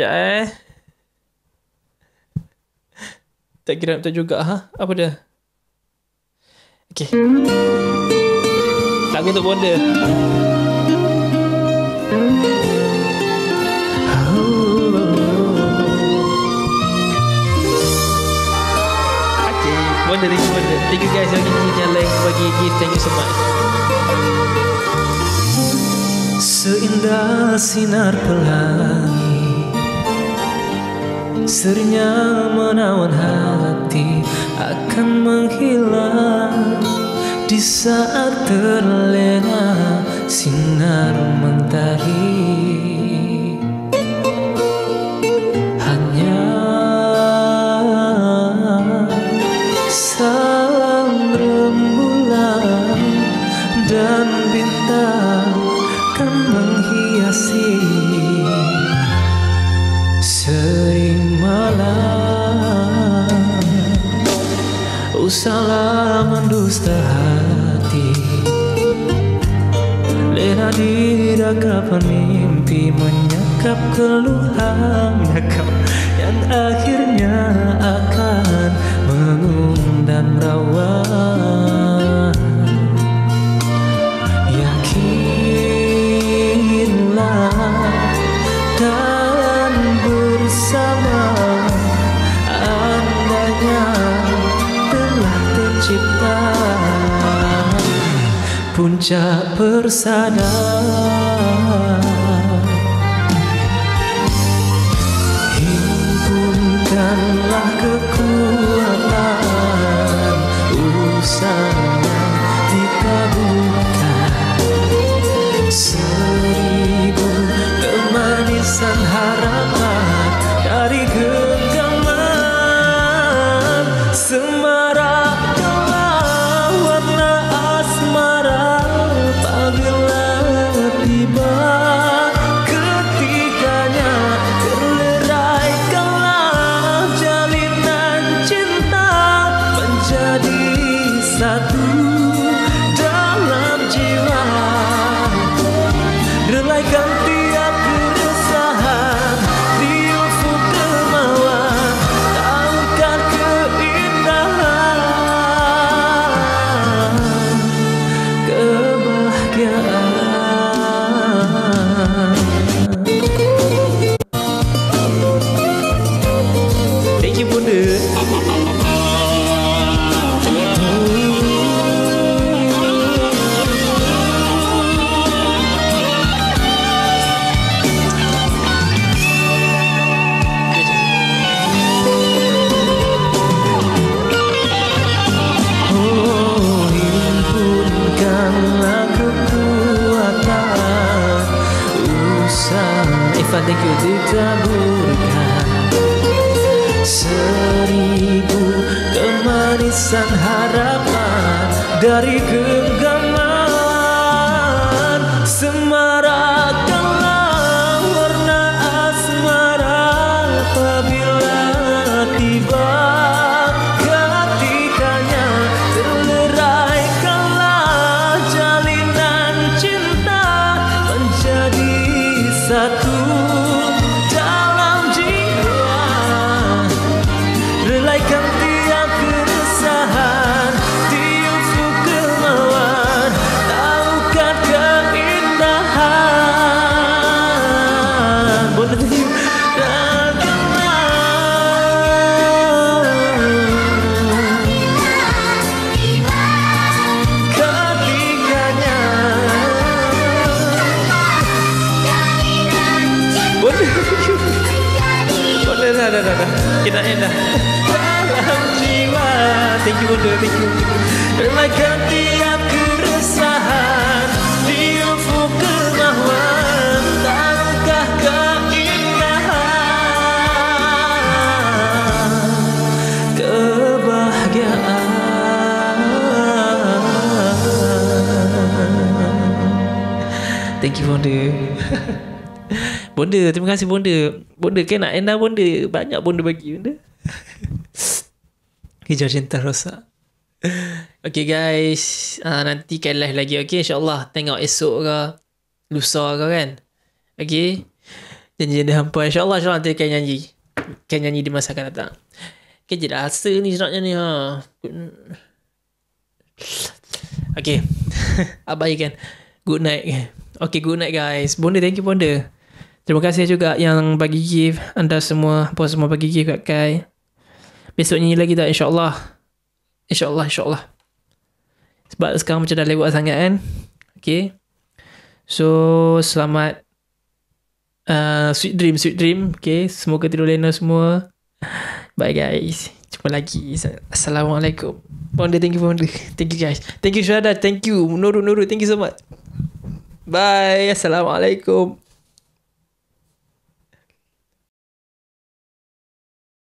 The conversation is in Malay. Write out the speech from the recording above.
Sekejap eh. Tak kira betul juga ha? Apa dia? Okay. Lagu untuk bonda. Okay. Bonda, thank you guys yang yang lain bagi gift. Thank you so much. Seindah sinar pelangi Serinya menawan hati Akan menghilang Di saat terlena Sinar mentari Sang rembulan Dan Usahlah mendusta hati. Lena diragapan mimpi Menyakap keluhan yang akhirnya akan Mengundang rawan Puncak persada Himpunkanlah kekuatan Usahanya Ifan thank you. ditaburkan Seribu kemanisan harapan Dari genggaman dah dah dah. Kita end dah. dalam jiwa Thank you bonda. Thank you. Relaikan tiap keresahan Di ufuk kemauan Tahukah keindahan Kebahagiaan Thank you bonda. bonda, terima kasih bonda. Bonda kan nak end dah bonda. Banyak bonda bagi bonda. Hijau cinta rosak. Okay guys, uh, nantikan live lagi okay insyaAllah tengok esok ke lusa ke kan. Okay. Janji dia hampa. InsyaAllah, insyaAllah nanti akan nyanyi. Akan nyanyi di masa akan datang. Okay, je rasa ni seraknya ni. Ha. Okay. Abai kan. Good night. Okay, good night guys. Bonda, thank you Bonda. Terima kasih juga yang bagi gift. Anda semua, apa semua bagi gift kat Kai. Besok nyanyi lagi tak? InsyaAllah. InsyaAllah, insyaAllah. Sebab sekarang macam dah lewat sangat kan. Okay. So, selamat uh, sweet dream, sweet dream. Okay. Semoga tidur lena semua. Bye guys. Jumpa lagi. Assalamualaikum. Bonda, thank you Bonda. Thank you guys. Thank you Syahada. Thank you. Nurul, Nurul. Thank you so much. Bye. Assalamualaikum.